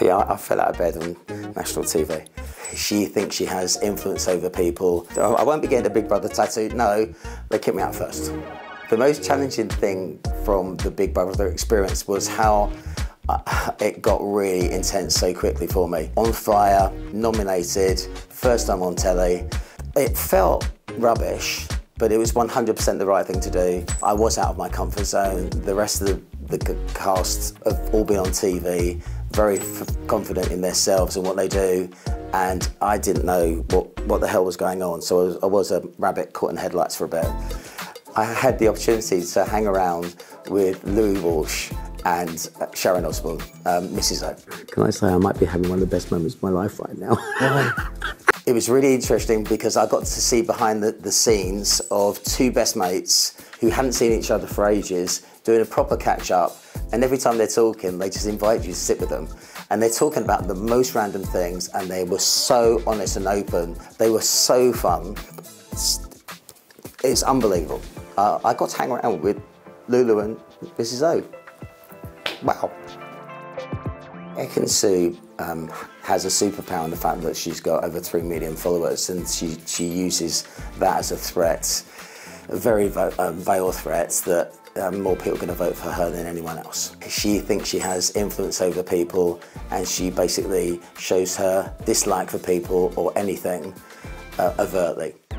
Yeah, I fell out of bed on national TV. She thinks she has influence over people. I won't be getting a Big Brother tattoo. No, they kicked me out first. The most challenging thing from the Big Brother experience was how uh, it got really intense so quickly for me. On fire, nominated, first time on telly. It felt rubbish, but it was 100% the right thing to do. I was out of my comfort zone. The rest of the, the cast have all been on TV, very confident in themselves and what they do, and I didn't know what, what the hell was going on, so I was, I was a rabbit caught in headlights for a bit. I had the opportunity to hang around with Louis Walsh and Sharon Osbourne, um, Mrs. O. Can I say I might be having one of the best moments of my life right now? it was really interesting because I got to see behind the, the scenes of two best mates who hadn't seen each other for ages doing a proper catch up and every time they're talking they just invite you to sit with them. And they're talking about the most random things and they were so honest and open. They were so fun. It's, it's unbelievable. Uh, I got to hang around with Lulu and Mrs O. Wow. Ekin-Su um, has a superpower in the fact that she's got over 3 million followers and she, she uses that as a threat, a very um, veiled threat that um, more people are going to vote for her than anyone else. She thinks she has influence over people and she basically shows her dislike for people or anything uh, overtly.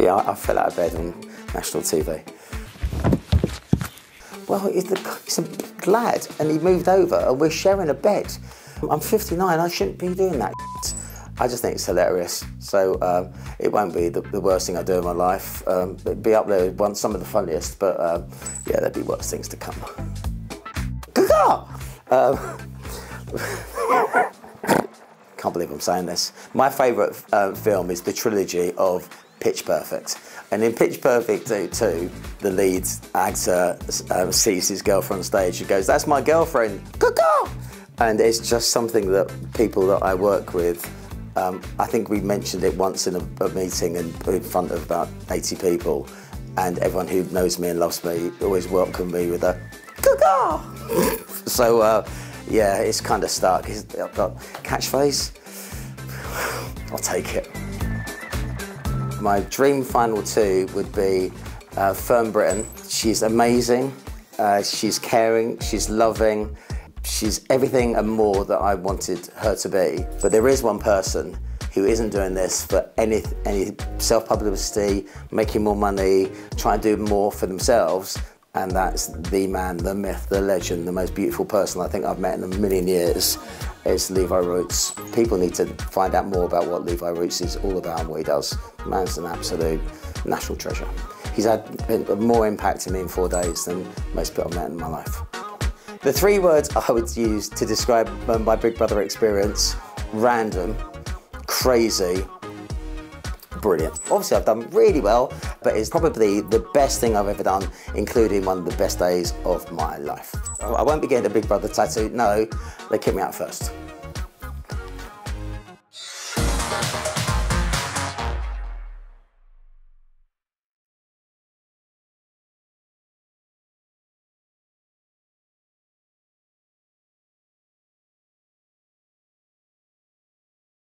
yeah, I, I fell out of bed on national TV. Well, he's, the, he's a lad and he moved over and we're sharing a bed. I'm 59, I shouldn't be doing that. I just think it's hilarious. So um, it won't be the, the, worst thing I do in my life. Um, it'd be up there with some of the funniest, but um, yeah, there'd be worse things to come. Um, can't believe I'm saying this. My favourite uh, film is the trilogy of Pitch Perfect. And in Pitch Perfect 2, the lead actor uh, sees his girlfriend on stage. He goes, That's my girlfriend. And it's just something that people that I work with, um, I think we mentioned it once in a, a meeting in, in, front of about 80 people. And everyone who knows me and loves me always welcome me with a so, uh, yeah, it's kind of stuck. I've got catchphrase? I'll take it. My dream final two would be uh, Fern Britton. She's amazing, uh, she's caring, she's loving, she's everything and more that I wanted her to be. But there is one person who isn't doing this for any, any self-publicity, making more money, trying to do more for themselves, and that's the man, the myth, the legend, the most beautiful person I think I've met in a million years. It's Levi Roots. People need to find out more about what Levi Roots is all about and what he does. The man's an absolute national treasure. He's had more impact on me in four days than most people I've met in my life. The three words I would use to describe my Big Brother experience, random, crazy, brilliant. Obviously I've done really well, but it's probably the best thing I've ever done, including one of the best days of my life. I won't be getting a Big Brother tattoo, no, they kicked me out first.